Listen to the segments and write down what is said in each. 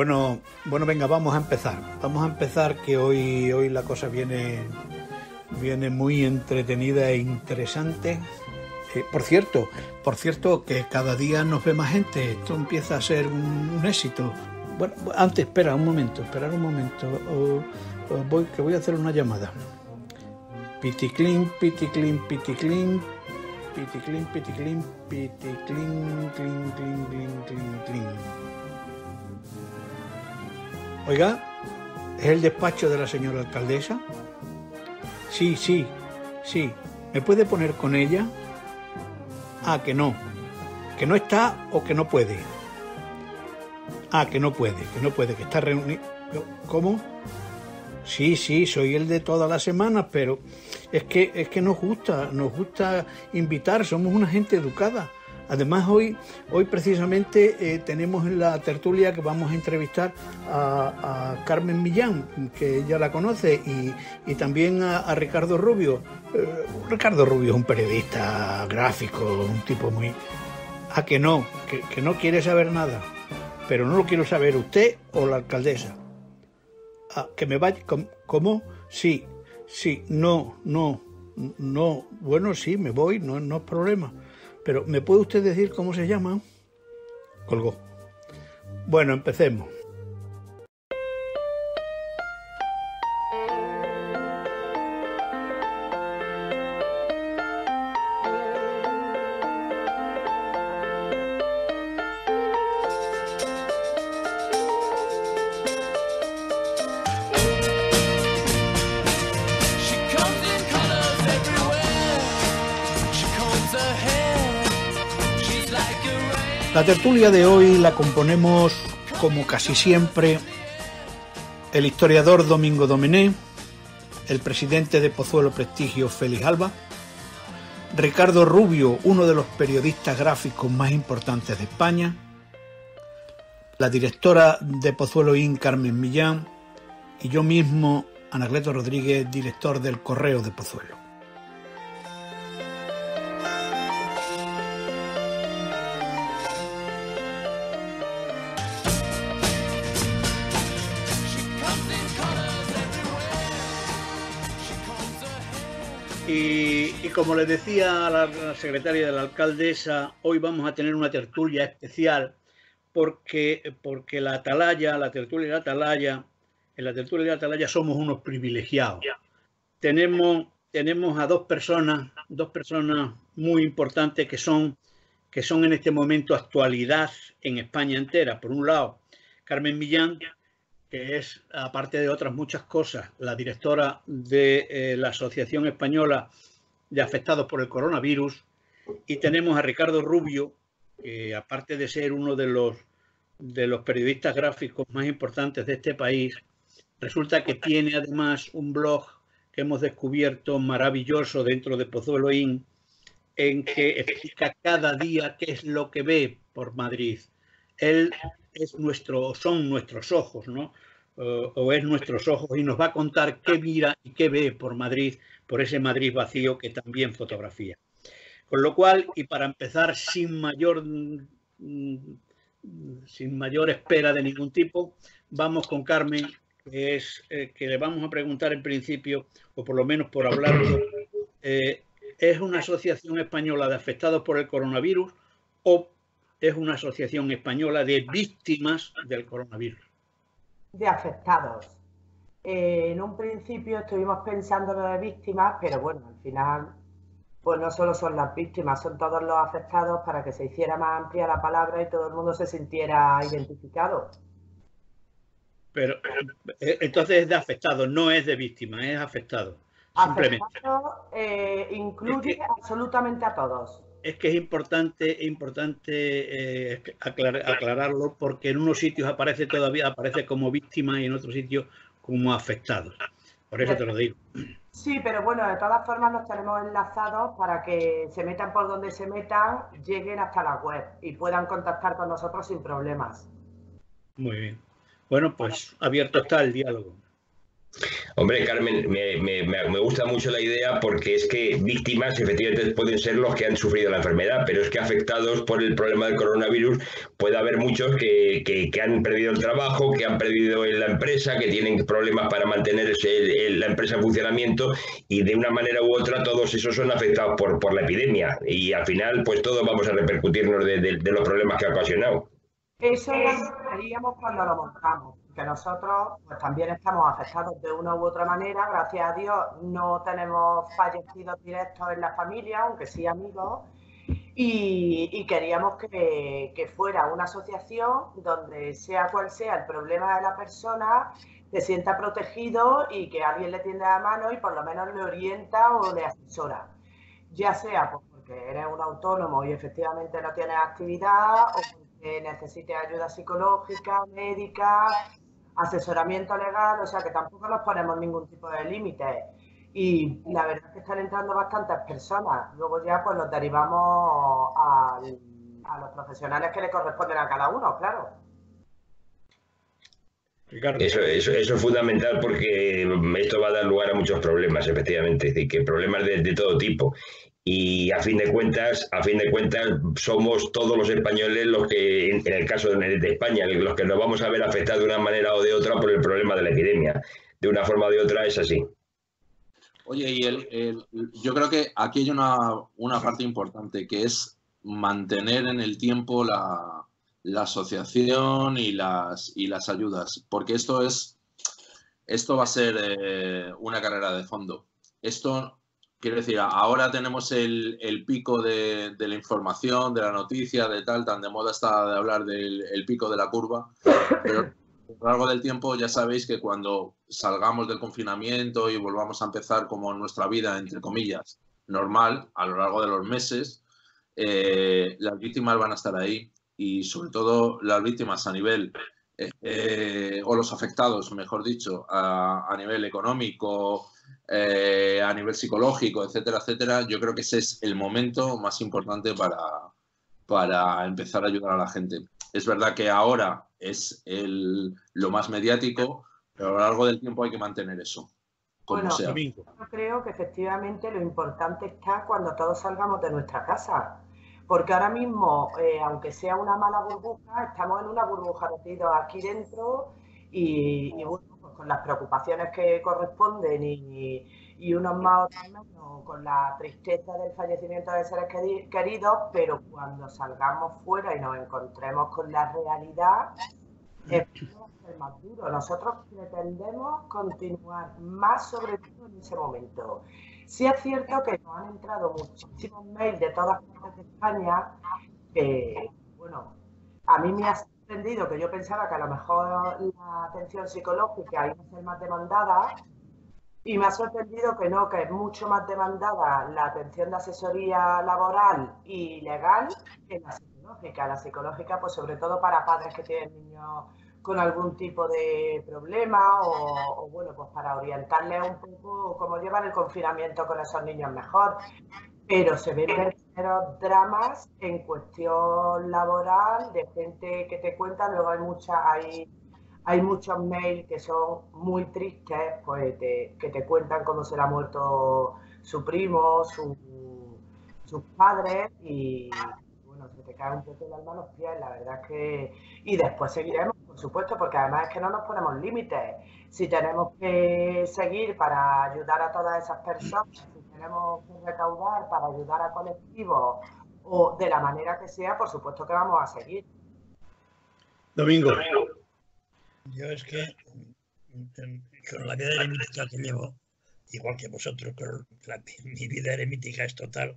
Bueno, bueno, venga, vamos a empezar. Vamos a empezar que hoy, hoy la cosa viene, viene muy entretenida e interesante. Eh, por cierto, por cierto, que cada día nos ve más gente. Esto empieza a ser un, éxito. Bueno, antes, espera un momento, esperar un momento. voy, que voy a hacer una llamada. Piticlin, piticlin, piticlin, piticlin, piticlin, piticlin, clin, clin, clin, clin, clin. Oiga, ¿es el despacho de la señora alcaldesa? Sí, sí, sí. ¿Me puede poner con ella? Ah, que no. Que no está o que no puede. Ah, que no puede, que no puede, que está reunido. ¿Cómo? Sí, sí, soy el de todas las semanas, pero es que, es que nos gusta, nos gusta invitar, somos una gente educada. Además, hoy, hoy precisamente eh, tenemos en la tertulia que vamos a entrevistar a, Carmen Millán, que ella la conoce, y, también a, Ricardo Rubio. Eh, Ricardo Rubio es un periodista gráfico, un tipo muy... Ah, que no, que, no quiere saber nada. Pero no lo quiero saber usted o la alcaldesa. Que me vaya... ¿Cómo? Sí, sí, no, no, no. Bueno, sí, me voy, no, no es problema. Pero, ¿me puede usted decir cómo se llama? Colgó. Bueno, empecemos. Tertulia de hoy la componemos, como casi siempre, el historiador Domingo Domené, el presidente de Pozuelo Prestigio Félix Alba, Ricardo Rubio, uno de los periodistas gráficos más importantes de España, la directora de Pozuelo IN Carmen Millán y yo mismo, Anacleto Rodríguez, director del Correo de Pozuelo. Y, como le decía a la, secretaria de la alcaldesa, hoy vamos a tener una tertulia especial porque, porque la atalaya, la tertulia de la atalaya, en la tertulia de la atalaya somos unos privilegiados. Tenemos, tenemos a dos personas, dos personas muy importantes que son, que son en este momento actualidad en España entera. Por un lado, Carmen Millán, que es, aparte de otras muchas cosas, la directora de eh, la Asociación Española de Afectados por el Coronavirus. Y tenemos a Ricardo Rubio, que aparte de ser uno de los, de los periodistas gráficos más importantes de este país, resulta que tiene además un blog que hemos descubierto maravilloso dentro de Pozuelo In, en que explica cada día qué es lo que ve por Madrid. Él es nuestro, son nuestros ojos, ¿no? o es nuestros ojos y nos va a contar qué mira y qué ve por Madrid, por ese Madrid vacío que también fotografía. Con lo cual, y para empezar sin mayor, mm, sin mayor espera de ningún tipo, vamos con Carmen, que es eh, que le vamos a preguntar en principio, o por lo menos por hablarlo, eh, ¿es una asociación española de afectados por el coronavirus o es una asociación española de víctimas del coronavirus. De afectados. Eh, en un principio estuvimos pensando en de víctimas, pero bueno, al final, pues no solo son las víctimas, son todos los afectados para que se hiciera más amplia la palabra y todo el mundo se sintiera identificado. Pero eh, entonces es de afectado, no es de víctima, es afectado. Afectado eh, incluye absolutamente a todos es que es importante, importante eh, aclararlo porque en unos sitios aparece todavía aparece como víctima y en otros sitios como afectado. Por eso te lo digo. Sí, pero bueno, de todas formas los tenemos enlazados para que se metan por donde se metan, lleguen hasta la web y puedan contactar con nosotros sin problemas. Muy bien. Bueno, pues abierto está el diálogo. Hombre, Carmen, me, gusta mucho la idea porque es que víctimas efectivamente pueden ser los que han sufrido la enfermedad, pero es que afectados por el problema del coronavirus puede haber muchos que, han perdido el trabajo, que han perdido la empresa, que tienen problemas para mantener la empresa en funcionamiento y de una manera u otra todos esos son afectados por, por la epidemia y al final pues todos vamos a repercutirnos de, los problemas que ha ocasionado. Eso lo haríamos cuando lo montamos que nosotros pues también estamos afectados de una u otra manera. Gracias a Dios no tenemos fallecidos directos en la familia, aunque sí amigos. Y, queríamos que, que, fuera una asociación donde sea cual sea el problema de la persona, se sienta protegido y que alguien le tiende la mano y por lo menos le orienta o le asesora. Ya sea pues, porque eres un autónomo y efectivamente no tienes actividad o porque necesites ayuda psicológica, médica, asesoramiento legal, o sea que tampoco nos ponemos ningún tipo de límite. Y la verdad es que están entrando bastantes personas. Luego ya pues los derivamos a, los profesionales que le corresponden a cada uno, claro. Eso, eso, eso, es fundamental porque esto va a dar lugar a muchos problemas, efectivamente, es decir, que problemas de, de todo tipo y a fin de cuentas, a fin de cuentas, somos todos los españoles los que, en el caso de, España, los que nos vamos a ver afectados de una manera o de otra por el problema de la epidemia. De una forma o de otra es así. Oye, y el, yo creo que aquí hay una, una, parte importante que es mantener en el tiempo la, la asociación y las, y las ayudas, porque esto es esto va a ser eh, una carrera de fondo. Esto Quiero decir, ahora tenemos el, pico de, la información, de la noticia, de tal, tan de moda está de hablar del pico de la curva, pero a lo largo del tiempo ya sabéis que cuando salgamos del confinamiento y volvamos a empezar como nuestra vida, entre comillas, normal, a lo largo de los meses, eh, las víctimas van a estar ahí y sobre todo las víctimas a nivel, eh, o los afectados, mejor dicho, a nivel económico, eh, a nivel psicológico, etcétera, etcétera, yo creo que ese es el momento más importante para, para empezar a ayudar a la gente. Es verdad que ahora es el, lo más mediático, pero a lo largo del tiempo hay que mantener eso. Como sea. Yo creo que efectivamente lo importante está cuando todos salgamos de nuestra casa. Porque ahora mismo, eh, aunque sea una mala burbuja, estamos en una burbuja metidos aquí dentro y, y bueno, con las preocupaciones que corresponden y, y unos más otros menos, con la tristeza del fallecimiento de seres queridos, pero cuando salgamos fuera y nos encontremos con la realidad, es más duro. Nosotros pretendemos continuar más sobre todo en ese momento. Sí es cierto que nos han entrado muchísimos mails de todas partes de España que, bueno, a mí me ha que yo pensaba que a lo mejor la atención psicológica iba a ser más demandada y me ha sorprendido que no, que es mucho más demandada la atención de asesoría laboral y legal que la psicológica. La psicológica, pues sobre todo para padres que tienen niños con algún tipo de problema o, bueno, pues para orientarles un poco cómo llevar el confinamiento con esos niños mejor. Pero se ven verdaderos dramas en cuestión laboral de gente que te cuenta, luego hay mucha, hay, hay muchos mails que son muy tristes, pues que te cuentan cómo se le ha muerto su primo, su, sus padres y bueno, se te cae un poco el alma a los pies, la verdad es que... Y después seguiremos, por supuesto, porque además es que no nos ponemos límites. Si tenemos que seguir para ayudar a todas esas personas, tenemos que recaudar para ayudar a colectivos o de la manera que sea, por supuesto que vamos a seguir. Domingo. Yo es que con la vida eremítica que llevo, igual que vosotros, con mi vida eremítica es total,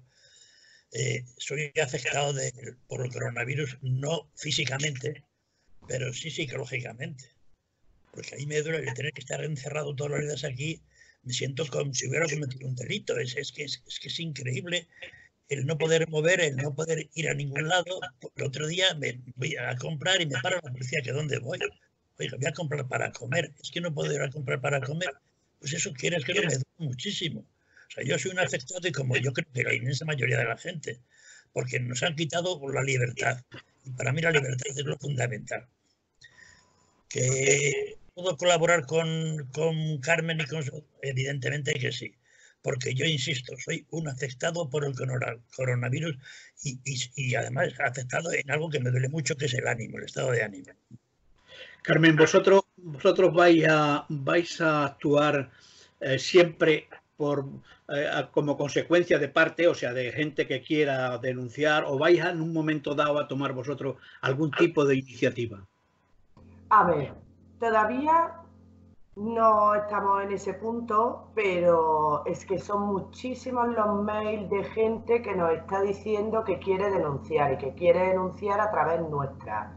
eh, soy afectado por el coronavirus, no físicamente, pero sí psicológicamente. Porque ahí me duele tener que estar encerrado todas las días aquí me siento como si hubiera cometido un delito. Es, es, que, es, que es increíble el no poder mover, el no poder ir a ningún lado. El otro día me voy a comprar y me para la policía, que dónde voy. Oiga, voy a comprar para comer. Es que no puedo ir a comprar para comer. Pues eso quiere que no me duele muchísimo. O sea, yo soy un afectado y como yo creo que la inmensa mayoría de la gente, porque nos han quitado la libertad. Para mí la libertad es lo fundamental. ¿Que puedo colaborar con, con Carmen y con... Evidentemente que sí porque yo insisto, soy un afectado por el coronavirus y, y, además afectado en algo que me duele mucho, que es el ánimo, el estado de ánimo. Carmen, vosotros, vosotros vais, a, vais a actuar eh, siempre por, eh, como consecuencia de parte, o sea, de gente que quiera denunciar, o vais en un momento dado a tomar vosotros algún tipo de iniciativa. A ver, todavía no estamos en ese punto, pero es que son muchísimos los mails de gente que nos está diciendo que quiere denunciar y que quiere denunciar a través nuestra.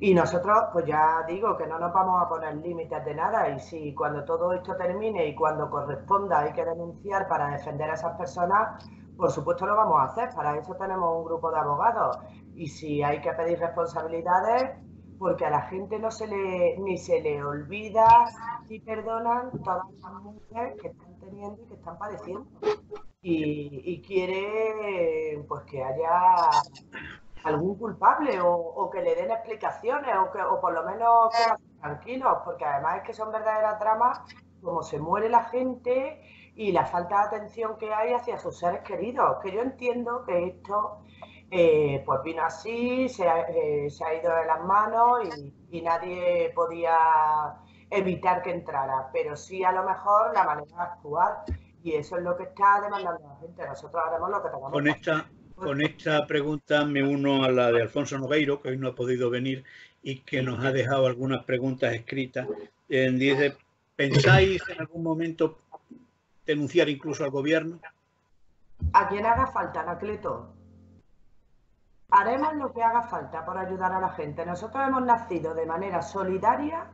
Y nosotros, pues ya digo que no nos vamos a poner límites de nada y si cuando todo esto termine y cuando corresponda hay que denunciar para defender a esas personas, por supuesto lo vamos a hacer. Para eso tenemos un grupo de abogados y si hay que pedir responsabilidades, porque a la gente no se le ni se le olvida ni perdonan todas las mujeres que están teniendo y que están padeciendo. Y, quiere pues que haya algún culpable o, que le den explicaciones o, que, o por lo menos que tranquilos, porque además es que son verdaderas dramas como se muere la gente y la falta de atención que hay hacia sus seres queridos, que yo entiendo que esto eh, pues vino así, se ha, eh, se ha, ido de las manos y, nadie podía evitar que entrara, pero sí a lo mejor la manera de actuar y eso es lo que está demandando la gente. Nosotros haremos lo que tengamos con esta, Con esta pregunta me uno a la de Alfonso Nogueiro, que hoy no ha podido venir y que nos ha dejado algunas preguntas escritas. Eh, dice, ¿pensáis en algún momento denunciar incluso al gobierno? A quien haga falta, Anacleto. Haremos lo que haga falta por ayudar a la gente. Nosotros hemos nacido de manera solidaria,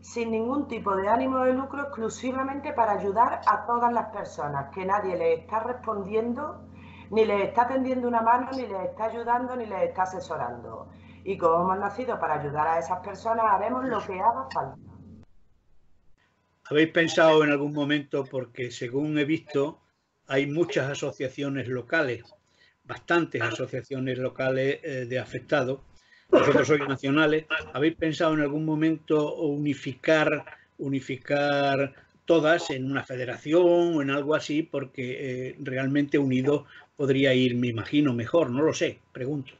sin ningún tipo de ánimo de lucro, exclusivamente para ayudar a todas las personas, que nadie les está respondiendo, ni les está tendiendo una mano, ni les está ayudando, ni les está asesorando. Y como hemos nacido para ayudar a esas personas, haremos lo que haga falta. ¿Habéis pensado en algún momento, porque según he visto, hay muchas asociaciones locales bastantes asociaciones locales eh, de afectados. Vosotros sois nacionales. ¿Habéis pensado en algún momento unificar, unificar todas en una federación o en algo así? Porque eh, realmente unido podría ir, me imagino, mejor. No lo sé, pregunto.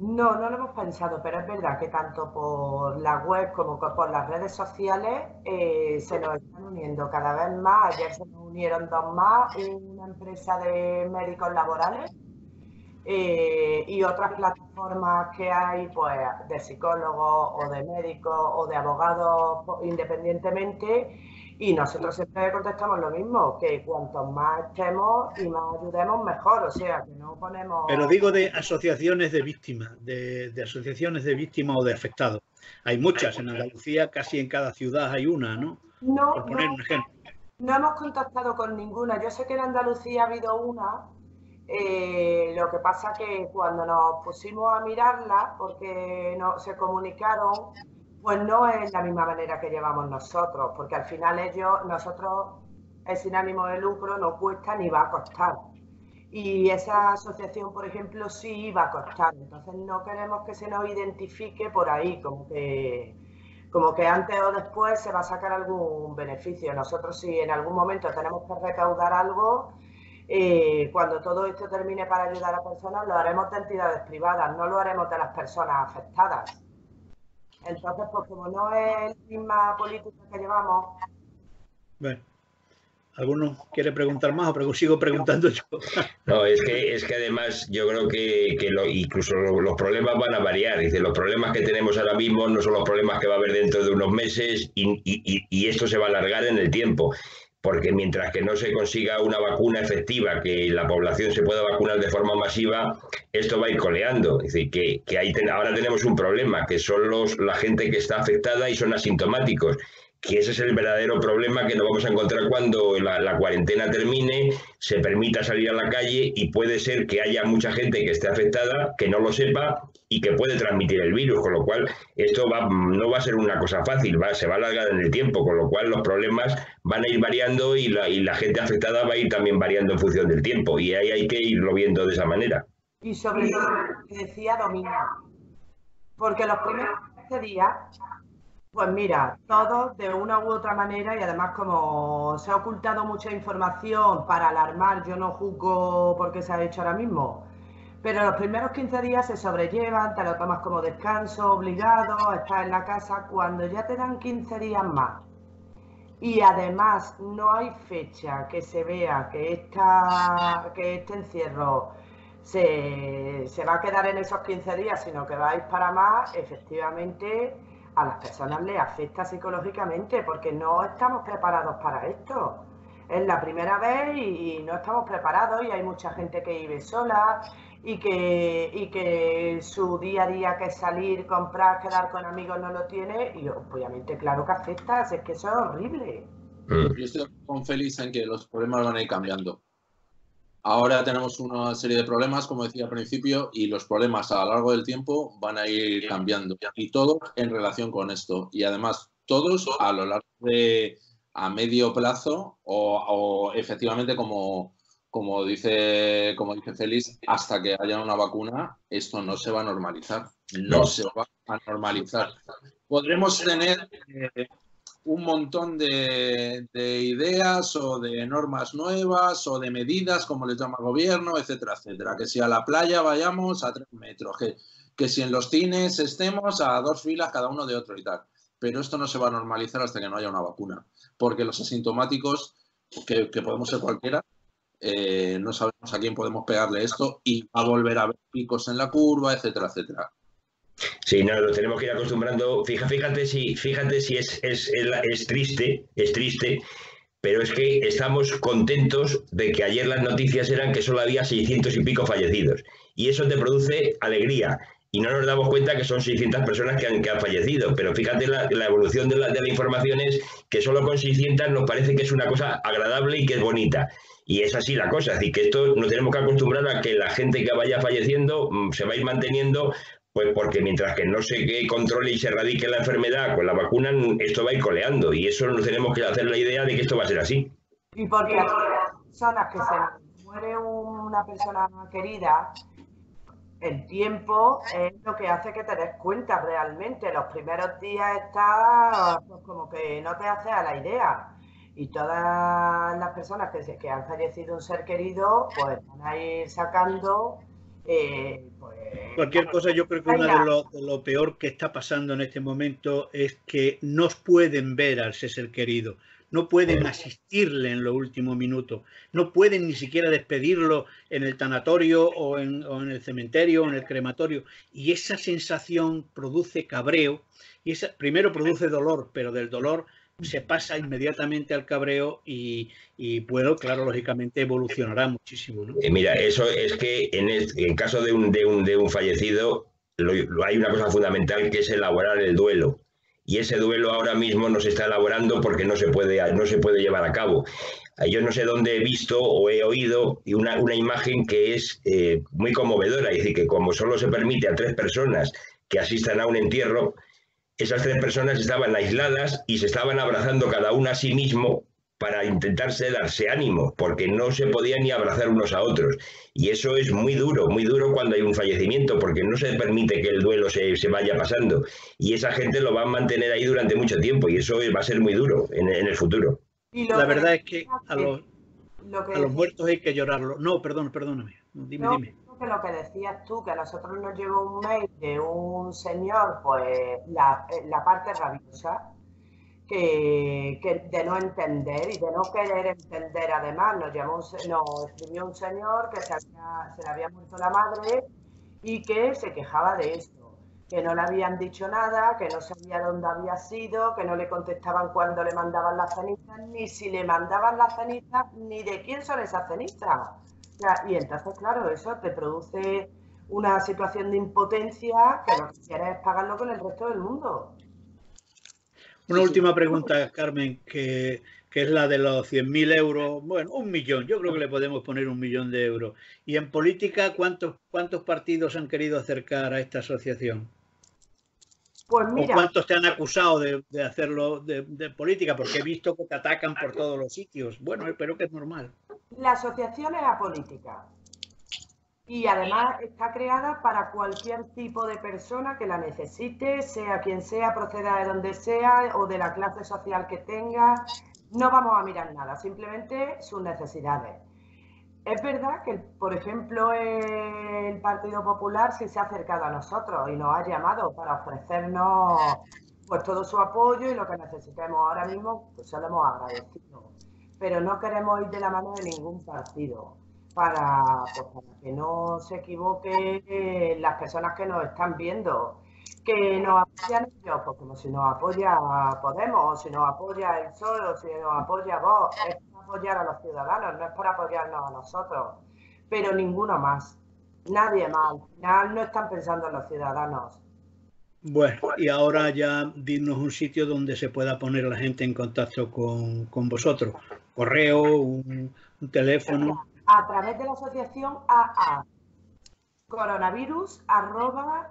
No, no lo hemos pensado, pero es verdad que tanto por la web como por las redes sociales eh, se nos están uniendo cada vez más. Ayer se nos unieron dos más, una empresa de médicos laborales eh, y otras plataformas que hay pues de psicólogos o de médicos o de abogados independientemente y nosotros siempre contestamos lo mismo, que cuanto más estemos y más ayudemos, mejor. O sea, que no ponemos... Pero digo de asociaciones de víctimas, de, asociaciones de víctimas o de afectados. Hay muchas, en Andalucía casi en cada ciudad hay una, ¿no? No, Por poner un ejemplo. no hemos contactado con ninguna. Yo sé que en Andalucía ha habido una, eh, lo que pasa que cuando nos pusimos a mirarla, porque no, se comunicaron, pues no es la misma manera que llevamos nosotros, porque al final ellos, nosotros, es sin ánimo de lucro, no cuesta ni va a costar. Y esa asociación, por ejemplo, sí va a costar. Entonces no queremos que se nos identifique por ahí, como que, como que antes o después se va a sacar algún beneficio. Nosotros si en algún momento tenemos que recaudar algo, eh, cuando todo esto termine para ayudar a personas, lo haremos de entidades privadas, no lo haremos de las personas afectadas. Entonces, pues como no es la misma política que llevamos. Bueno. ¿Alguno quiere preguntar más o sigo preguntando yo? No, es que, es que además yo creo que, que lo, incluso los problemas van a variar. Dice, los problemas que tenemos ahora mismo no son los problemas que va a haber dentro de unos meses y, y, y esto se va a alargar en el tiempo porque mientras que no se consiga una vacuna efectiva, que la población se pueda vacunar de forma masiva, esto va a ir coleando. Es decir, que, ahora tenemos un problema, que son la gente que está afectada y son asintomáticos que ese es el verdadero problema que nos vamos a encontrar cuando la, cuarentena termine, se permita salir a la calle y puede ser que haya mucha gente que esté afectada, que no lo sepa y que puede transmitir el virus, con lo cual esto no va a ser una cosa fácil, se va a alargar en el tiempo, con lo cual los problemas van a ir variando y la, gente afectada va a ir también variando en función del tiempo y ahí hay que irlo viendo de esa manera. Y sobre todo, decía Domingo, porque los primeros días Pues mira, todos de una u otra manera y además como se ha ocultado mucha información para alarmar, yo no juzgo porque se ha hecho ahora mismo, pero los primeros 15 días se sobrellevan, te lo tomas como descanso obligado, estás en la casa, cuando ya te dan 15 días más y además no hay fecha que se vea que, esta, que este encierro se, se va a quedar en esos 15 días, sino que va a ir para más, efectivamente a las personas les afecta psicológicamente porque no estamos preparados para esto. Es la primera vez y, no estamos preparados y hay mucha gente que vive sola y que, y que su día a día que es salir, comprar, quedar con amigos no lo tiene y obviamente claro que afecta, es que eso es horrible. Yo estoy con Félix en que los problemas van a ir cambiando. Ahora tenemos una serie de problemas, como decía al principio, y los problemas a lo largo del tiempo van a ir cambiando. Y todo en relación con esto. Y además, todos a lo largo de a medio plazo o, efectivamente como, como, dice, como dice Félix, hasta que haya una vacuna, esto no se va a normalizar. No, se va a normalizar. Podremos tener eh, un montón de, ideas o de normas nuevas o de medidas, como les llama el gobierno, etcétera, etcétera. Que si a la playa vayamos a tres metros, que, que si en los cines estemos a dos filas cada uno de otro y tal. Pero esto no se va a normalizar hasta que no haya una vacuna, porque los asintomáticos, que, podemos ser cualquiera, eh, no sabemos a quién podemos pegarle esto y va a volver a haber picos en la curva, etcétera, etcétera. Sí, no, lo tenemos que ir acostumbrando. fíjate si, fíjate si es, es, es, triste, es triste, pero es que estamos contentos de que ayer las noticias eran que solo había 600 y pico fallecidos. Y eso te produce alegría. Y no nos damos cuenta que son 600 personas que han, que han fallecido. Pero fíjate la, la evolución de la, de la información es que solo con 600 nos parece que es una cosa agradable y que es bonita. Y es así la cosa, es decir, que esto nos tenemos que acostumbrar a que la gente que vaya falleciendo mm, se va a ir manteniendo pues porque mientras que no se controle y se erradique la enfermedad con la vacuna, esto va a ir coleando. Y eso nos tenemos que hacer la idea de que esto va a ser así. Y porque las personas que se muere una persona querida, el tiempo es lo que hace que te des cuenta realmente. Los primeros días está pues, como que no te hace a la idea. Y todas las personas que, que han fallecido un ser querido, pues van a ir sacando eh, pues, Cualquier cosa, yo creo que uno de lo, peor que está pasando en este momento es que no pueden ver al ser querido, no pueden asistirle en los últimos minutos, no pueden ni siquiera despedirlo en el tanatorio o en, el cementerio o en el crematorio. Y esa sensación produce cabreo, y esa, primero produce dolor, pero del dolor se pasa inmediatamente al cabreo y, y bueno, claro, lógicamente evolucionará muchísimo. Eh, mira, eso es que en, el, en caso de un, de un, de un fallecido hay una cosa fundamental que es elaborar el duelo. Y ese duelo ahora mismo no se está elaborando porque no se puede, no se puede llevar a cabo. Yo no sé dónde he visto o he oído una, una imagen que es eh, muy conmovedora, es decir, que como solo se permite a tres personas que asistan a un entierro, esas tres personas estaban aisladas y se estaban abrazando cada una a sí mismo para intentarse darse ánimo, porque no se podían ni abrazar unos a otros. Y eso es muy duro, muy duro cuando hay un fallecimiento, porque no se permite que el duelo se, vaya pasando. Y esa gente lo va a mantener ahí durante mucho tiempo, y eso va a ser muy duro en, el futuro. La verdad es que a los, a los muertos hay que llorarlo. No, perdón, perdóname. Dime, dime que lo que decías tú, que a nosotros nos llegó un mail de un señor, pues la, eh, la parte rabiosa, que, que, de no entender y de no querer entender además. Nos, llamó nos escribió un señor que se, se le había muerto la madre y que se quejaba de esto, que no le habían dicho nada, que no sabía dónde había sido, que no le contestaban cuando le mandaban las cenizas, ni si le mandaban las cenizas, ni de quién son esas cenizas y entonces, claro, eso te produce una situación de impotencia que lo que quieres es pagarlo con el resto del mundo. Una última pregunta, Carmen, que, es la de los 100.000 euros. Bueno, un millón, yo creo que le podemos poner un millón de euros. ¿Y en política cuántos, cuántos partidos han querido acercar a esta asociación? Pues mira, ¿O cuántos te han acusado de, hacerlo de, de, política? Porque he visto que te atacan por todos los sitios. Bueno, espero que es normal. La asociación es apolítica. y además está creada para cualquier tipo de persona que la necesite, sea quien sea, proceda de donde sea o de la clase social que tenga. No vamos a mirar nada, simplemente sus necesidades. Es verdad que, por ejemplo, el Partido Popular sí se ha acercado a nosotros y nos ha llamado para ofrecernos pues todo su apoyo y lo que necesitemos ahora mismo, pues se lo hemos agradecido. Pero no queremos ir de la mano de ningún partido para, pues, que no se equivoque las personas que nos están viendo. Que nos apoyan ellos, pues si nos apoya Podemos, o si nos apoya el Sol, o si nos apoya vos, es para apoyar a los ciudadanos, no es para apoyarnos a nosotros, pero ninguno más, nadie más. Al final no están pensando en los ciudadanos, bueno, y ahora ya dinos un sitio donde se pueda poner la gente en contacto con, vosotros. Correo, un, teléfono. A través de la asociación AA coronavirus arroba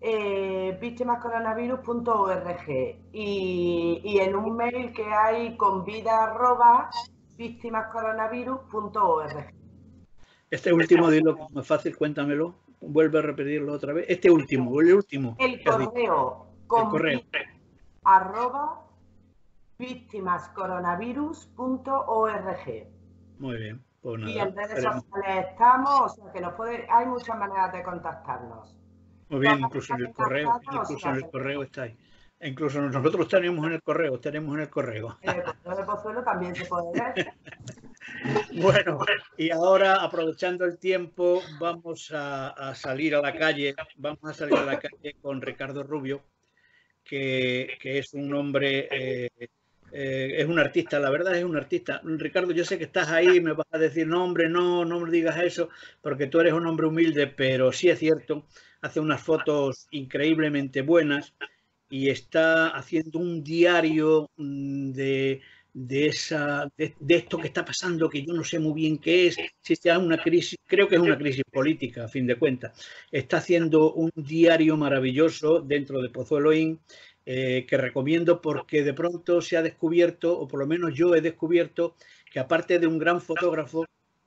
eh, víctimascoronavirus.org y, y en un mail que hay con vida arroba víctimascoronavirus.org. Este último, dilo más fácil, cuéntamelo vuelve a repetirlo otra vez. Este último, el último. El correo. el correo. Arroba víctimascoronavirus.org. Muy bien. Pues y en redes sociales estamos, o sea que nos puede, hay muchas maneras de contactarnos. Muy bien, incluso en el correo, incluso en el correo está ahí. Incluso nosotros tenemos en el correo, tenemos en el correo. el correo de Pozuelo también se puede ver. Bueno, y ahora aprovechando el tiempo, vamos a, salir a la calle, vamos a salir a la calle con Ricardo Rubio, que, es un hombre, eh, eh, es un artista, la verdad es un artista. Ricardo, yo sé que estás ahí, me vas a decir, no hombre, no, no me digas eso, porque tú eres un hombre humilde, pero sí es cierto, hace unas fotos increíblemente buenas y está haciendo un diario mm, de de, esa, de, esto que está pasando, que yo no sé muy bien qué es, si es una crisis, creo que es una crisis política, a fin de cuentas. Está haciendo un diario maravilloso dentro de Pozuelo In, eh, que recomiendo porque de pronto se ha descubierto, o por lo menos yo he descubierto, que aparte de un gran fotógrafo,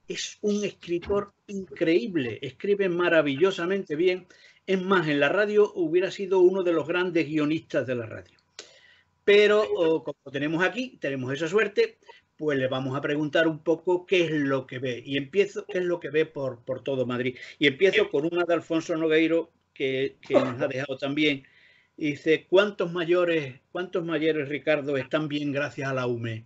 es un escritor increíble, escribe maravillosamente bien. Es más, en la radio hubiera sido uno de los grandes guionistas de la radio. Pero como tenemos aquí, tenemos esa suerte, pues le vamos a preguntar un poco qué es lo que ve. Y empiezo, qué es lo que ve por, por todo Madrid. Y empiezo con una de Alfonso Nogueiro que, nos ha dejado también. Dice, ¿cuántos mayores, cuántos mayores, Ricardo, están bien gracias a la UME?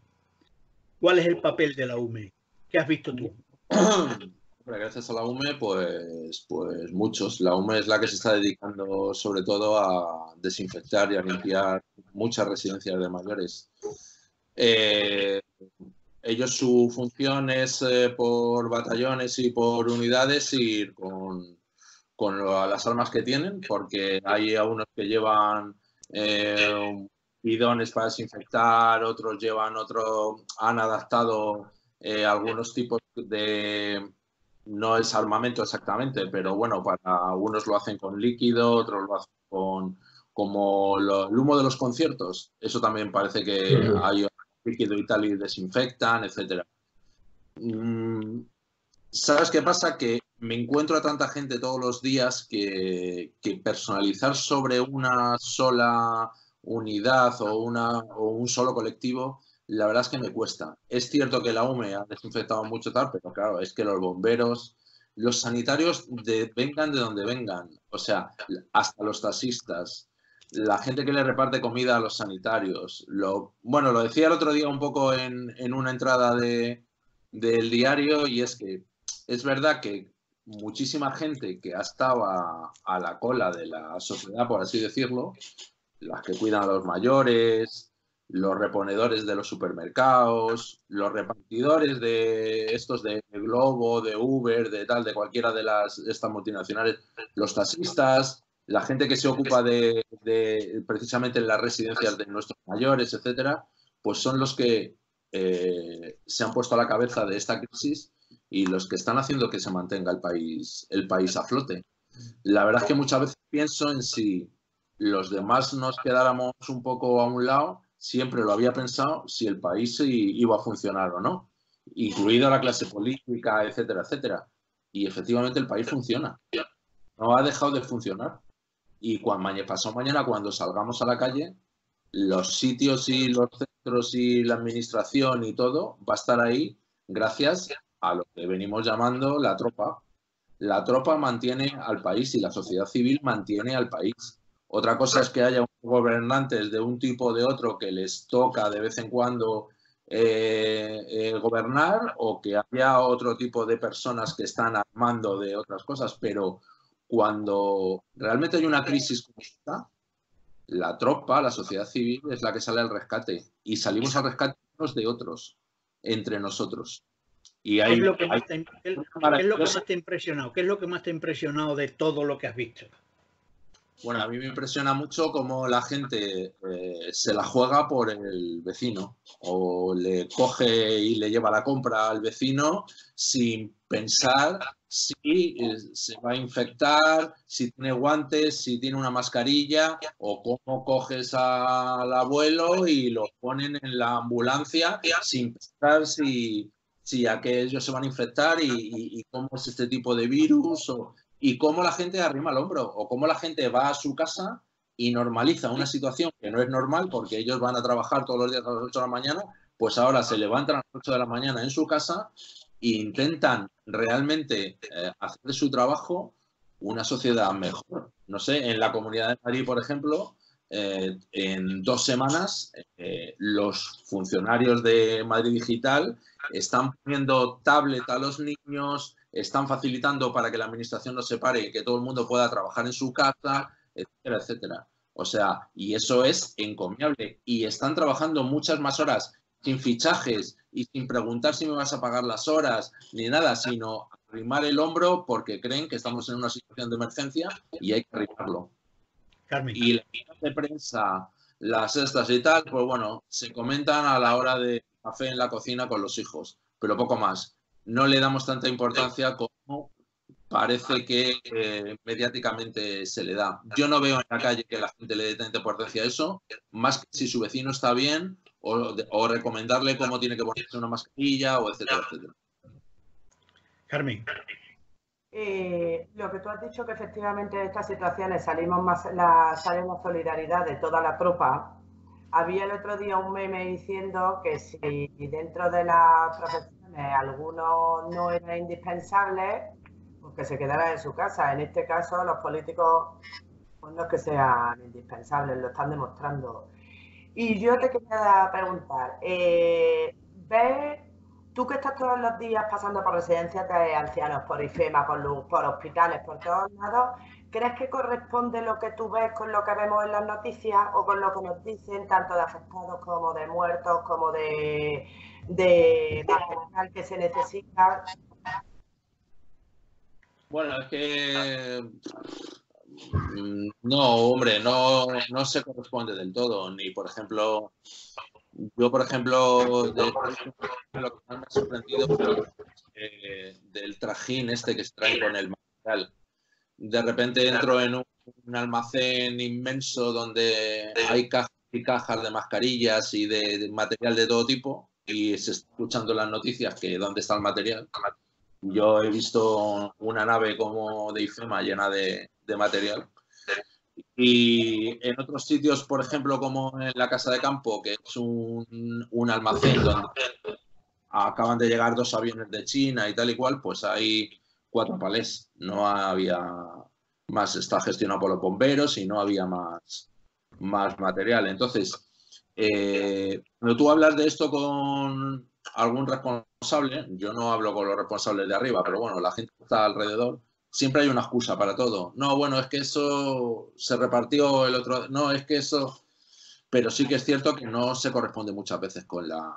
¿Cuál es el papel de la UME? ¿Qué has visto tú? Gracias a la UME, pues, pues muchos. La UME es la que se está dedicando sobre todo a desinfectar y a limpiar muchas residencias de mayores. Eh, ellos su función es eh, por batallones y por unidades ir con, las armas que tienen, porque hay algunos que llevan eh, bidones para desinfectar, otros llevan otro, han adaptado algunos tipos de no es armamento exactamente, pero bueno, para unos lo hacen con líquido, otros lo hacen con como el humo de los conciertos. Eso también parece que hay líquido y tal y desinfectan, etcétera. Mm, ¿Sabes qué pasa? Que me encuentro a tanta gente todos los días que, personalizar sobre una sola unidad o, una, o un solo colectivo la verdad es que me cuesta. Es cierto que la UME ha desinfectado mucho tal, pero claro, es que los bomberos, los sanitarios vengan de donde vengan, o sea, hasta los taxistas, la gente que le reparte comida a los sanitarios. Lo, bueno, lo decía el otro día un poco en, una entrada de, del diario y es que es verdad que muchísima gente que ha estado a la cola de la sociedad, por así decirlo, las que cuidan a los mayores, los reponedores de los supermercados, los repartidores de estos de Globo, de Uber, de tal, de cualquiera de las estas multinacionales, los taxistas, la gente que se ocupa de, precisamente en las residencias de nuestros mayores, etcétera, pues son los que eh, se han puesto a la cabeza de esta crisis y los que están haciendo que se mantenga el país, el país a flote. La verdad es que muchas veces pienso en si los demás nos quedáramos un poco a un lado siempre lo había pensado si el país iba a funcionar o no, incluida la clase política, etcétera, etcétera. y efectivamente el país funciona. No ha dejado de funcionar. Y cuando, pasado mañana, cuando salgamos a la calle, los sitios y los centros y la administración y todo va a estar ahí gracias a lo que venimos llamando la tropa. La tropa mantiene al país y la sociedad civil mantiene al país. Otra cosa es que haya gobernantes de un tipo o de otro que les toca de vez en cuando eh, eh, gobernar o que haya otro tipo de personas que están armando de otras cosas, pero cuando realmente hay una crisis como esta, la tropa, la sociedad civil es la que sale al rescate y salimos al rescate de otros, entre nosotros. Y hay, ¿Qué, es lo que más te, ha impresionado? ¿Qué es lo que más te ha impresionado de todo lo que has visto? Bueno, a mí me impresiona mucho cómo la gente eh, se la juega por el vecino o le coge y le lleva la compra al vecino sin pensar si eh, se va a infectar, si tiene guantes, si tiene una mascarilla o cómo coges al abuelo y lo ponen en la ambulancia sin pensar si, si aquellos se van a infectar y, y cómo es este tipo de virus o y cómo la gente arrima el hombro o cómo la gente va a su casa y normaliza una situación que no es normal porque ellos van a trabajar todos los días a las 8 de la mañana, pues ahora se levantan a las 8 de la mañana en su casa e intentan realmente eh, hacer de su trabajo una sociedad mejor. No sé, en la Comunidad de Madrid, por ejemplo, eh, en dos semanas eh, los funcionarios de Madrid Digital están poniendo tablet a los niños, están facilitando para que la administración no se pare y que todo el mundo pueda trabajar en su casa, etcétera, etcétera. O sea, y eso es encomiable. Y están trabajando muchas más horas sin fichajes y sin preguntar si me vas a pagar las horas ni nada, sino arrimar el hombro porque creen que estamos en una situación de emergencia y hay que arrimarlo. Y las de prensa, las estas y tal, pues bueno, se comentan a la hora de café en la cocina con los hijos, pero poco más no le damos tanta importancia como parece que eh, mediáticamente se le da. Yo no veo en la calle que la gente le dé tanta importancia a eso, más que si su vecino está bien o, recomendarle cómo tiene que ponerse una mascarilla o etcétera, etcétera. Carmen. Eh, lo que tú has dicho que efectivamente en estas situaciones salimos más la, sale la solidaridad de toda la tropa. Había el otro día un meme diciendo que si dentro de la profesión algunos no eran indispensables, pues que se quedara en su casa. En este caso, los políticos pues no es que sean indispensables, lo están demostrando. Y yo te quería preguntar, eh, ¿ves, tú que estás todos los días pasando por residencias de ancianos, por IFEMA, por, por hospitales, por todos lados, ¿crees que corresponde lo que tú ves con lo que vemos en las noticias o con lo que nos dicen tanto de afectados como de muertos, como de de que se necesita. Bueno, es que mm, no, hombre, no, no se corresponde del todo. Ni, por ejemplo, yo, por ejemplo, de, lo que más me ha sorprendido eh, del trajín este que se trae con el material. De repente entro en un, almacén inmenso donde hay cajas y cajas de mascarillas y de material de todo tipo y se está escuchando las noticias que dónde está el material. Yo he visto una nave como de IFEMA llena de, material. Y en otros sitios, por ejemplo, como en la Casa de Campo, que es un, un almacén donde acaban de llegar dos aviones de China y tal y cual, pues hay cuatro palés. No había más, está gestionado por los bomberos y no había más, más material. Entonces, eh, cuando tú hablas de esto con algún responsable, yo no hablo con los responsables de arriba, pero bueno, la gente que está alrededor, siempre hay una excusa para todo. No, bueno, es que eso se repartió el otro, no, es que eso, pero sí que es cierto que no se corresponde muchas veces con la,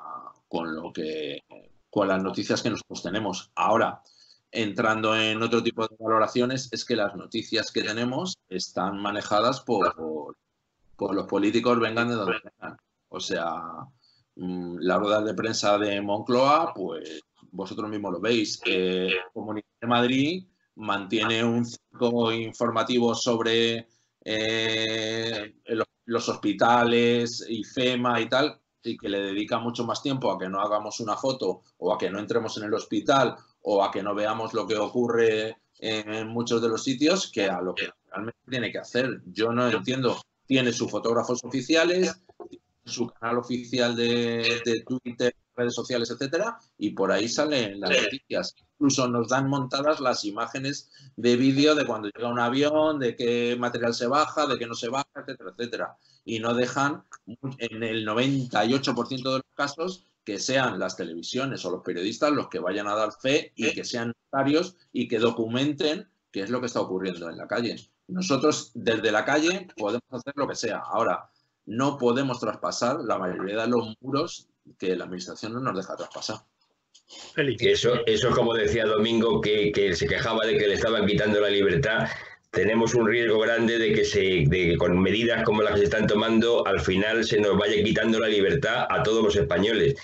con lo que, con las noticias que nosotros tenemos. Ahora, entrando en otro tipo de valoraciones, es que las noticias que tenemos están manejadas por, por los políticos, vengan de donde vengan. O sea, mm, la rueda de prensa de Moncloa, pues vosotros mismos lo veis. Eh, Comunidad de Madrid mantiene un ciclo informativo sobre eh, los, hospitales, IFEMA y tal, y que le dedica mucho más tiempo a que no hagamos una foto o a que no entremos en el hospital o a que no veamos lo que ocurre en muchos de los sitios que a lo que realmente tiene que hacer. Yo no entiendo. Tiene sus fotógrafos oficiales, su canal oficial de Twitter, redes sociales, etcétera, y por ahí salen las noticias. Incluso nos dan montadas las imágenes de vídeo de cuando llega un avión, de qué material se baja, de qué no se baja, etcétera, etcétera. Y no dejan, en el 98% de los casos, que sean las televisiones o los periodistas los que vayan a dar fe y que sean notarios y que documenten qué es lo que está ocurriendo en la calle. Nosotros desde la calle podemos hacer lo que sea. Ahora, no podemos traspasar la mayoría de los muros que la administración no nos deja traspasar. Eso, eso es como decía Domingo, que, que, se quejaba de que le estaban quitando la libertad. Tenemos un riesgo grande de que, se, de que con medidas como las que se están tomando, al final se nos vaya quitando la libertad a todos los españoles.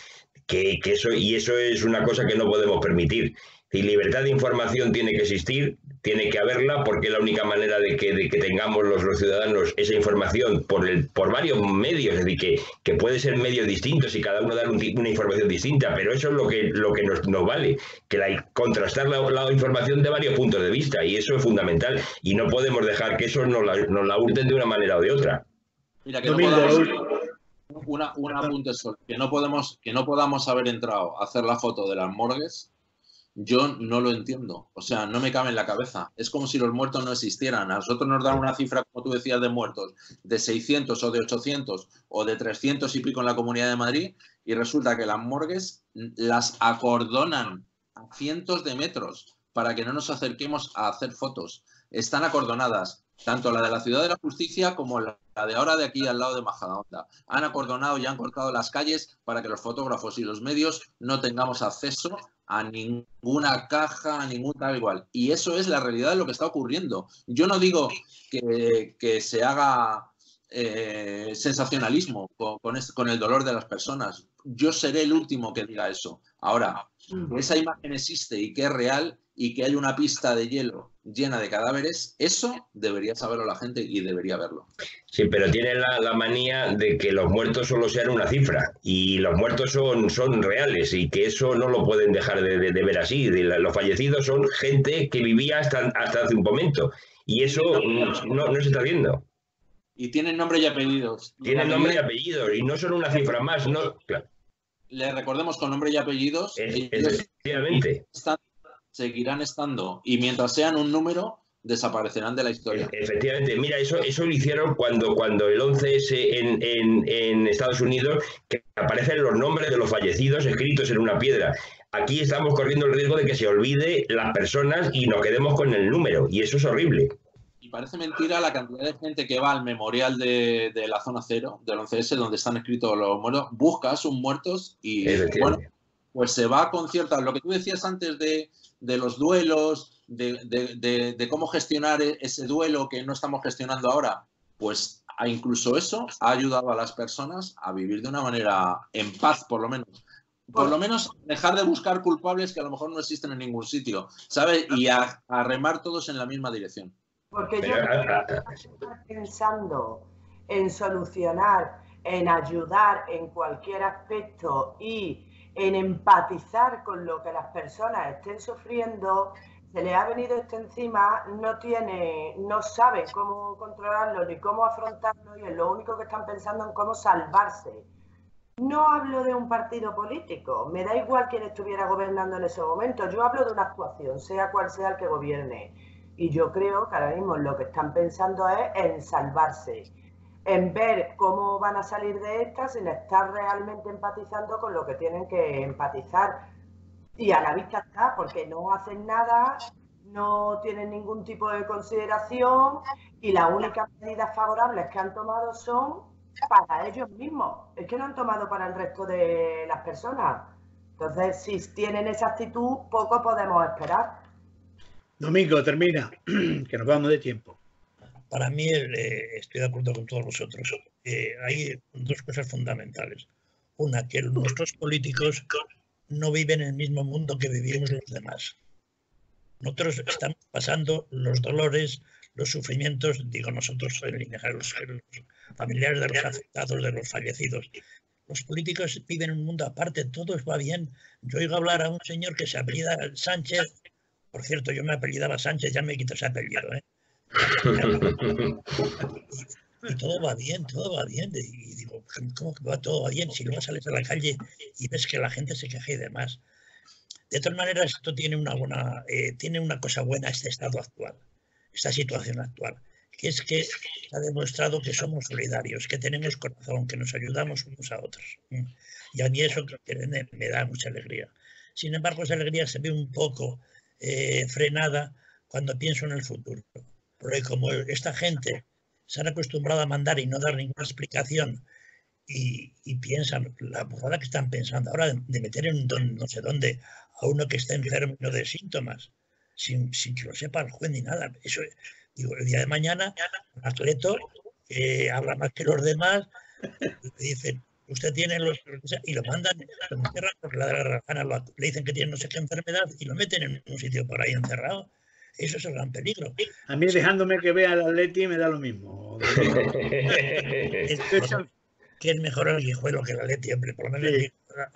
Que, que eso, y eso es una cosa que no podemos permitir. Y libertad de información tiene que existir, tiene que haberla, porque es la única manera de que, de que tengamos los, los, ciudadanos esa información por, el, por varios medios, es decir, que, que puede ser medios distintos y cada uno dar un, una información distinta, pero eso es lo que, lo que nos, nos vale, que la, contrastar la, la, información de varios puntos de vista, y eso es fundamental, y no podemos dejar que eso nos la, nos la hurten de una manera o de otra. Mira, que no podamos, una, una apunte solo, que no, podemos, que no podamos haber entrado a hacer la foto de las morgues yo no lo entiendo. O sea, no me cabe en la cabeza. Es como si los muertos no existieran. A nosotros nos dan una cifra, como tú decías, de muertos de 600 o de 800 o de 300 y pico en la Comunidad de Madrid y resulta que las morgues las acordonan a cientos de metros para que no nos acerquemos a hacer fotos. Están acordonadas, tanto la de la Ciudad de la Justicia como la de ahora de aquí al lado de Majadahonda. Han acordonado y han cortado las calles para que los fotógrafos y los medios no tengamos acceso a ninguna caja, a ningún tal igual. Y eso es la realidad de lo que está ocurriendo. Yo no digo que, que se haga eh, sensacionalismo con, con, con, el dolor de las personas. Yo seré el último que diga eso. Ahora, esa imagen existe y que es real y que hay una pista de hielo llena de cadáveres, eso debería saberlo la gente y debería verlo. Sí, pero tiene la, la, manía de que los muertos solo sean una cifra y los muertos son, son reales y que eso no lo pueden dejar de, de, de ver así. De la, los fallecidos son gente que vivía hasta, hasta hace un momento y eso no, no se está viendo. Y tienen nombre y apellidos. Tienen nombre y apellidos y no son una cifra más. No, claro. Le recordemos con nombre y apellidos. Es, efectivamente. Están, seguirán estando y mientras sean un número desaparecerán de la historia. Efectivamente, mira, eso, eso lo hicieron cuando, cuando el 11S en, en, en Estados Unidos, que aparecen los nombres de los fallecidos escritos en una piedra. Aquí estamos corriendo el riesgo de que se olvide las personas y nos quedemos con el número, y eso es horrible. Y parece mentira la cantidad de gente que va al memorial de, de la zona cero, del 11S, donde están escritos los muertos, busca a sus muertos y, bueno, pues se va a conciertar. Lo que tú decías antes de, de los duelos, de, de, de, de, cómo gestionar ese duelo que no estamos gestionando ahora, pues incluso eso ha ayudado a las personas a vivir de una manera en paz, por lo menos. Por lo menos dejar de buscar culpables que a lo mejor no existen en ningún sitio, ¿sabes? Y a, a remar todos en la misma dirección. Porque yo estar pensando en solucionar, en ayudar en cualquier aspecto y en empatizar con lo que las personas estén sufriendo, se le ha venido esto encima, no tiene, no sabe cómo controlarlo ni cómo afrontarlo y es lo único que están pensando en cómo salvarse. No hablo de un partido político, me da igual quién estuviera gobernando en ese momento, yo hablo de una actuación, sea cual sea el que gobierne. Y yo creo que ahora mismo lo que están pensando es en salvarse en ver cómo van a salir de esta sin estar realmente empatizando con lo que tienen que empatizar. Y a la vista está, porque no hacen nada, no tienen ningún tipo de consideración y las únicas medidas favorables que han tomado son para ellos mismos. Es que no han tomado para el resto de las personas. Entonces, si tienen esa actitud, poco podemos esperar. Domingo, termina, que nos vamos de tiempo para mí eh, estoy de acuerdo con todos vosotros. Eh, hay dos cosas fundamentales. Una, que nuestros políticos no viven en el mismo mundo que vivimos los demás. Nosotros estamos pasando los dolores, los sufrimientos, digo nosotros en línea, los, los familiares de los afectados, de los fallecidos. los políticos viven en un mundo aparte, todo va bien. Yo oigo hablar a un señor que se apellida Sánchez, por cierto, yo me apellidaba Sánchez, ya me quito ese apellido, ¿eh? Y, todo va bien, todo va bien. Y digo, ¿cómo que va todo bien? Si luego sales a la calle y ves que la gente se queja y demás. De todas maneras, esto tiene una buena, eh, tiene una cosa buena este estado actual, esta situación actual, que es que ha demostrado que somos solidarios, que tenemos corazón, que nos ayudamos unos a otros. Y a mí eso me, me da mucha alegría. Sin embargo, esa alegría se ve un poco eh, frenada cuando pienso en el futuro. Porque como esta gente se han acostumbrado a mandar y no dar ninguna explicación y, piensan la burrada que están pensando ahora de, meter en no sé dónde a uno que está enfermo de síntomas, sin, que lo sepa el juez ni nada. Eso, digo, el día de mañana, un atleta que habla más que los demás, y dicen, usted tiene los y lo mandan, lo encierran porque le dicen que tiene no sé qué enfermedad y lo meten en un sitio por ahí encerrado. Eso es el gran peligro. A mí dejándome que vea al Atleti me da lo mismo. que es mejor el guijuelo que el Atleti, hombre, por lo menos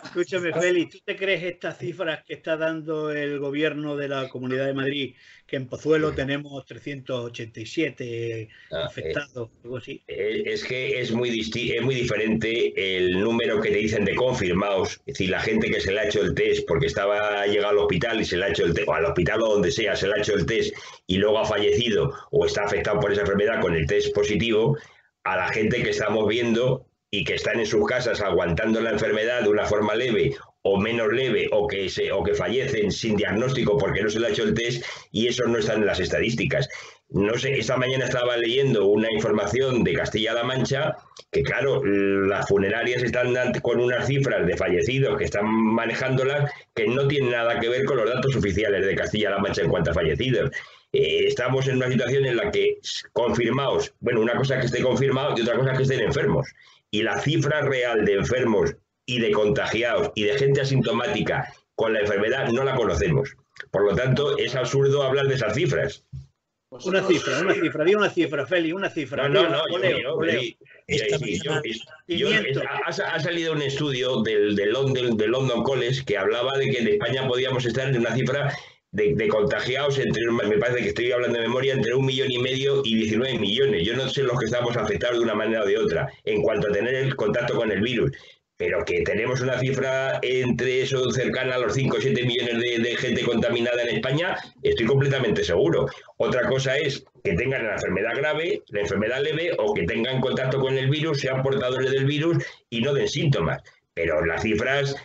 Escúchame, Félix, ¿tú te crees estas cifras que está dando el gobierno de la Comunidad de Madrid, que en Pozuelo tenemos 387 ah, afectados, algo así? Eh, es que es muy, es muy diferente el número que te dicen de confirmados, es decir, la gente que se le ha hecho el test porque estaba llegado al hospital y se le ha hecho el test, o al hospital o donde sea, se le ha hecho el test y luego ha fallecido o está afectado por esa enfermedad con el test positivo, a la gente que estamos viendo y que están en sus casas aguantando la enfermedad de una forma leve o menos leve o que, se, o que fallecen sin diagnóstico porque no se le ha hecho el test y eso no está en las estadísticas. No sé, esta mañana estaba leyendo una información de Castilla-La Mancha que, claro, las funerarias están con unas cifras de fallecidos que están manejándolas que no tienen nada que ver con los datos oficiales de Castilla-La Mancha en cuanto a fallecidos. Eh, estamos en una situación en la que confirmados, bueno, una cosa es que esté confirmado y otra cosa es que estén enfermos y la cifra real de enfermos y de contagiados y de gente asintomática con la enfermedad no la conocemos. Por lo tanto, es absurdo hablar de esas cifras. Una cifra, una cifra, di una cifra, Feli, una cifra. No, no, no, ha, salido un estudio del, del, London, del London College que hablaba de que en España podíamos estar en una cifra de, contagiados, entre, me parece que estoy hablando de memoria, entre un millón y medio y 19 millones. Yo no sé los que estamos afectados de una manera o de otra en cuanto a tener el contacto con el virus, pero que tenemos una cifra entre eso cercana a los 5 o 7 millones de, gente contaminada en España, estoy completamente seguro. Otra cosa es que tengan la enfermedad grave, la enfermedad leve o que tengan contacto con el virus, sean portadores del virus y no den síntomas. Pero las cifras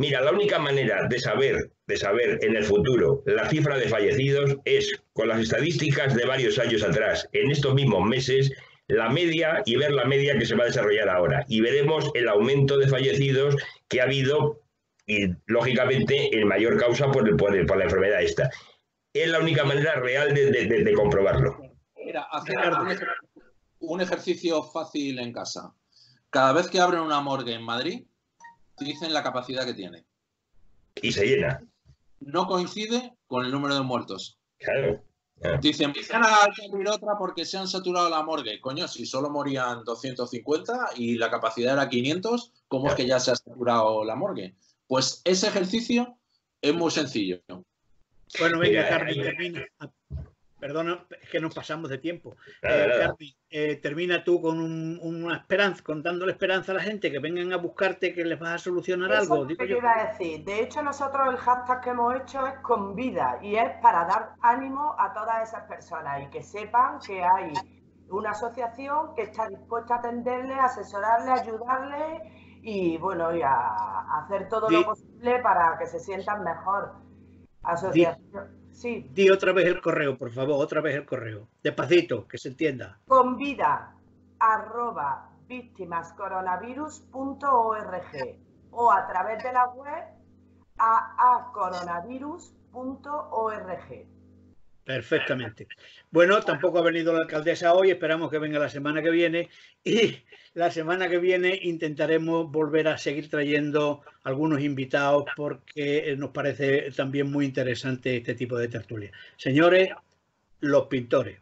Mira, la única manera de saber, de saber en el futuro la cifra de fallecidos es con las estadísticas de varios años atrás, en estos mismos meses, la media y ver la media que se va a desarrollar ahora. Y veremos el aumento de fallecidos que ha habido y, lógicamente, en mayor causa por, por, la enfermedad esta. Es la única manera real de, comprobarlo. Mira, hacer un ejercicio fácil en casa. Cada vez que abren una morgue en Madrid, dicen la capacidad que tiene. Y se llena. No coincide con el número de muertos. Claro. Dicen, hay que abrir otra porque se han saturado la morgue. Coño, si solo morían 250 y la capacidad era 500, ¿cómo es que ya se ha saturado la morgue? Pues ese ejercicio es muy sencillo. Bueno, venga, Carmen, termina. Perdona, es que nos pasamos de tiempo. Eh, eh, termina tú con una esperanza, contándole esperanza a la gente que vengan a buscarte que les vas a solucionar algo. Digo yo. Iba a decir. De hecho, nosotros el hashtag que hemos hecho es con vida y es para dar ánimo a todas esas personas y que sepan que hay una asociación que está dispuesta a atenderle, asesorarle, ayudarle y bueno, y a, hacer todo lo posible para que se sientan mejor. Asociación. Sí. Di otra vez el correo, por favor, otra vez el correo. Despacito, que se entienda. Convida arroba víctimascoronavirus.org o a través de la web a coronavirus.org. Perfectamente. Bueno, tampoco ha venido la alcaldesa hoy, esperamos que venga la semana que viene y la semana que viene intentaremos volver a seguir trayendo algunos invitados porque nos parece también muy interesante este tipo de tertulia. Señores, los pintores.